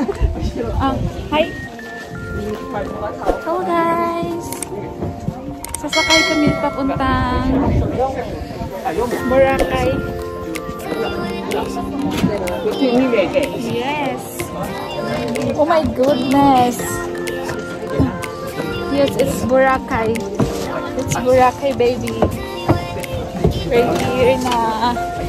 Ah, hi. Hello guys. Sasakay kami papuntang Boracay. Yes. Oh my goodness. Yes, it's Boracay. It's Boracay, baby. Right here na.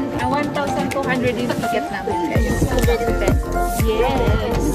1,200 yung ticket namin guys. 100 pesos. Yes.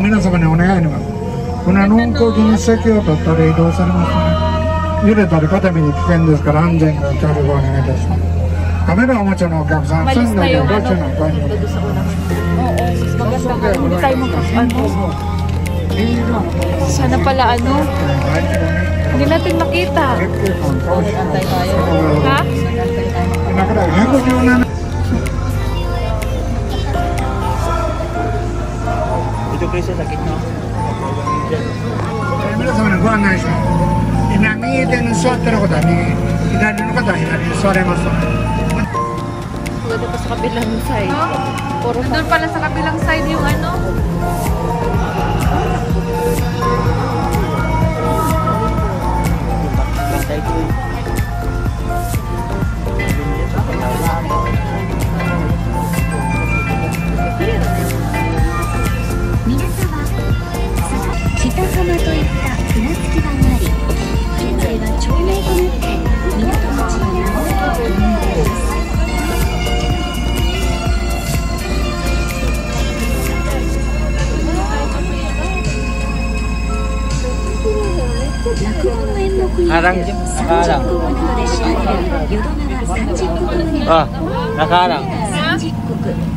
皆様にお願いし。の運航禁止席を取ったり移動されまし。揺れたり片身に危険ですから安全がお願いします。カメラおもちゃのお客さん、今から。Dito kayo sa gitna. Sabi lang sa mga nagbuhan nga siya. Inangiti ng swerte ko dami. Inanino ko dahil ang sorry mo sa Doon pa kabilang side. Ah. Puro Doon pala sa kabilang side yung ano. Thank you. で知、なら三十国。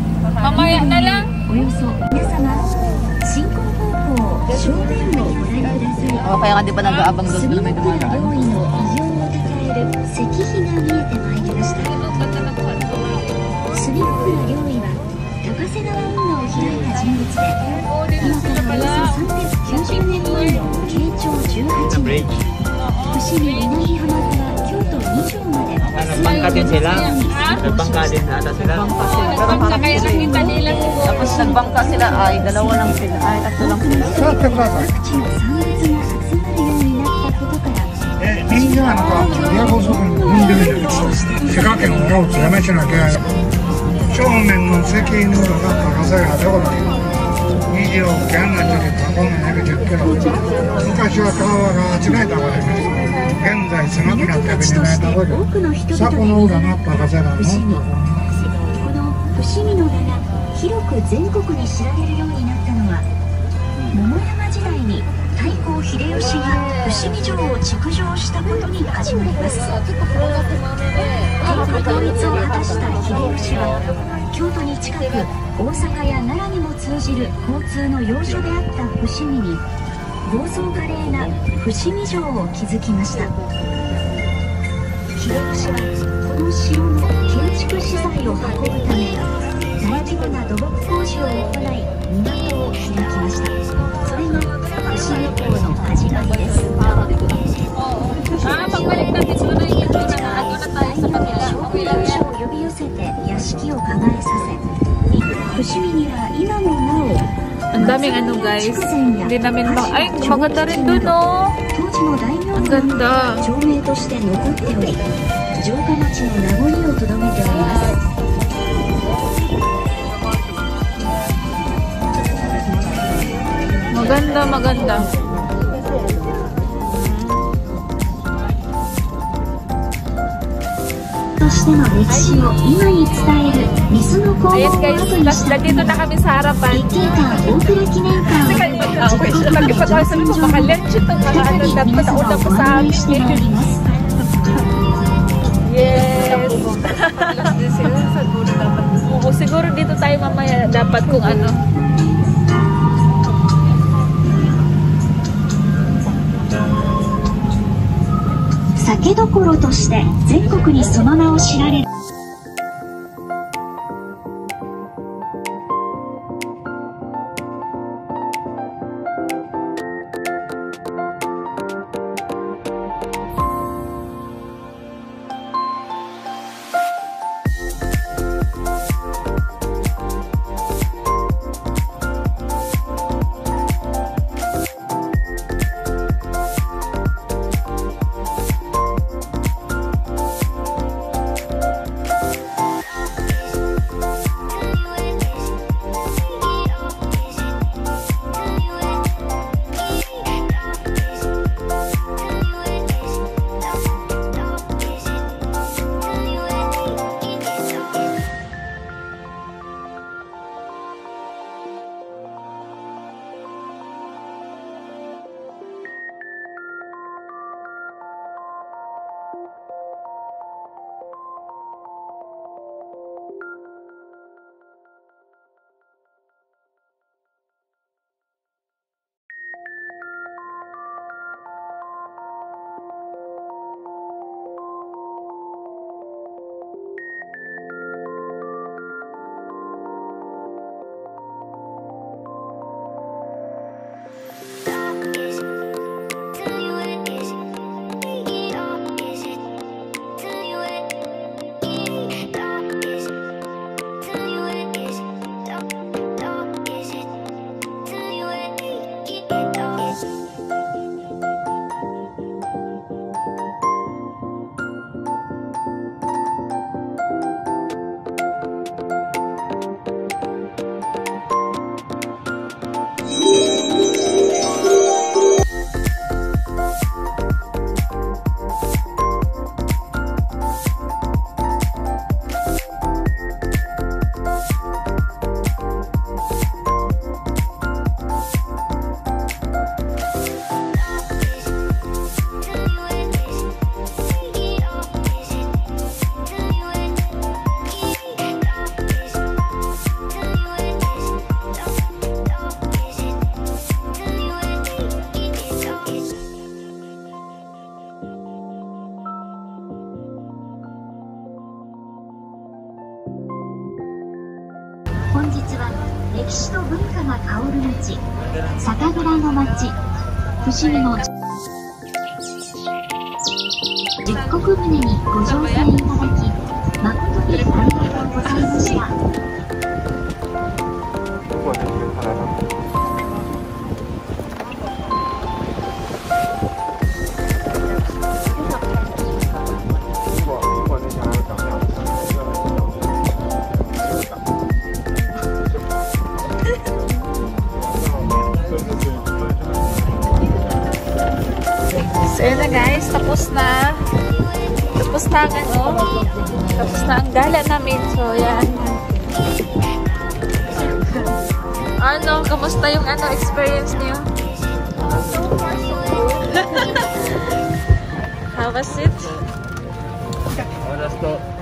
およそ皆様進行方向正面をご覧ください隅の倉病院の異常を抱える石碑が見えてまいりました隅の倉病院は高瀬川運河を開いた人物で今からおよそ390年前の慶長18年。まで Ah, nagbangka din sila. Nagbangka din ata sila. Sakay lang yung kanila siguro. Tapos nagbangka sila ay dalawa lang sila. Ay, tatlo lang sila. 座ってください。各地の参列が集まるようになったことからえー右側の川と琵琶湖そこに踏んでみると滋賀県大津山市の県正面の石犬が高さがどころに二条県の距離過去の約10キロ昔は川が8メーターまでありました 現在狭くなって港町として多くの人々がなったはずだの伏見この伏見の名が広く全国に知られるようになったのは桃山時代に太閤秀吉が伏見城を築城したことに始まります天下統一を果たした秀吉は京都に近く大阪や奈良にも通じる交通の要所であった伏見に暴走華麗な伏見城を築きました秀吉はこの城の建築資材を運ぶため大規模な土木工事を行い港を開きましたそれが伏見港の始まりですを呼び寄せて屋敷を構えさせ伏見には今もなお Ang daming ano guys. Hindi namin ma... Ay, maganda rin dun oh. Ang ganda. Maganda, maganda. としての歴史を今に伝える水の工房を Ayan 後 guys, に last した na dito na kami sa harapan. 一景館大倉記念館 Kasi を ah, okay, so lagi pa tayo sabi ko, baka lunch itong mga 再 ano び na 皆様 panauna を pa ご sa 案 amin. 内してまいります Yes! Oo, siguro dito tayo mamaya dapat kung ano. 酒どころとして全国にその名を知られる歴史と文化が香る町酒蔵の町伏見の十国船にご乗船いただき誠に ayan na guys, tapos na. Tapos na ang ano. Tapos na ang gala namin. So, yan. ano, kamusta yung ano experience niyo? How was it? Oras to. Alright.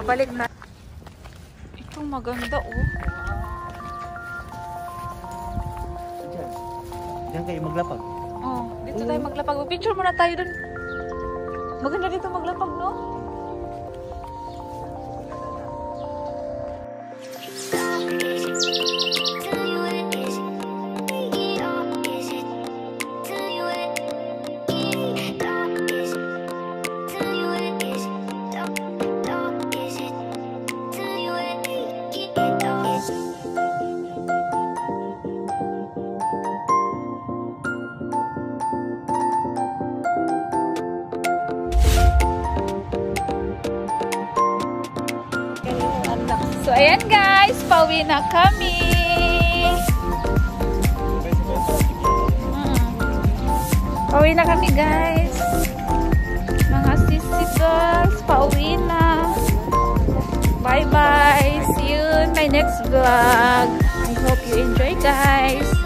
Pabalik na. Ito maganda oh. Diyan kayo maglapag. Oh, dito tayo maglapag. Picture muna tayo dun. Maganda dito maglapag, no? So, pauwi na kami. Mm. Pauwi na kami guys. Mga sisitas, pauwi na. Bye bye. See you in my next vlog. I hope you enjoy guys.